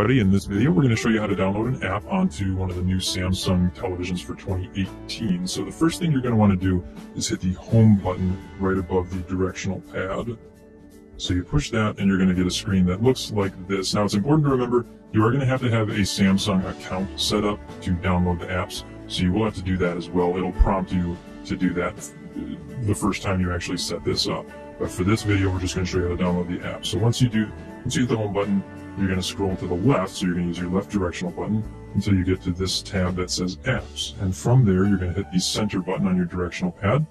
In this video, we're going to show you how to download an app onto one of the new Samsung televisions for 2018. So the first thing you're going to want to do is hit the home button right above the directional pad. So you push that and you're going to get a screen that looks like this. Now it's important to remember you are going to have to have a Samsung account set up to download the apps. So you will have to do that as well. It'll prompt you to do that uh, the first time you actually set this up. But for this video, we're just going to show you how to download the app. So once you do, once you hit the home button, you're going to scroll to the left, so you're going to use your left directional button until you get to this tab that says Apps. And from there, you're going to hit the center button on your directional pad.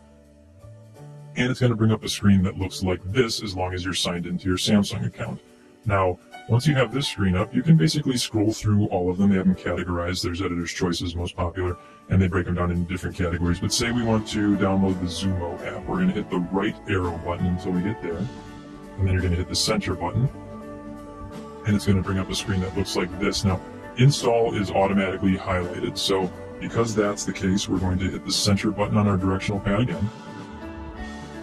And it's going to bring up a screen that looks like this as long as you're signed into your Samsung account. Now, once you have this screen up, you can basically scroll through all of them. They have them categorized. There's editor's choices, most popular, and they break them down into different categories. But say we want to download the Xumo app. We're going to hit the right arrow button until we get there. And then you're going to hit the center button and it's going to bring up a screen that looks like this. Now, install is automatically highlighted. So because that's the case, we're going to hit the center button on our directional pad again.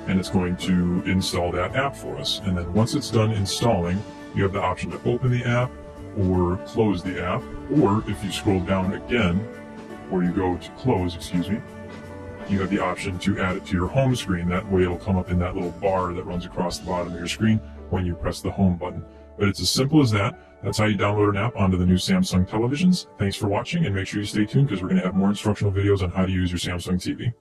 And it's going to install that app for us. And then once it's done installing, you have the option to open the app or close the app. Or if you scroll down again, or you go to close, excuse me, you have the option to add it to your home screen. That way it'll come up in that little bar that runs across the bottom of your screen when you press the home button. But it's as simple as that. That's how you download an app onto the new Samsung televisions. Thanks for watching and make sure you stay tuned because we're going to have more instructional videos on how to use your Samsung TV.